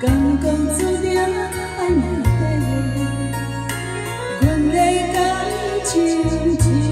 cầm cầm dư điên anh về gần đây cánh chim chiều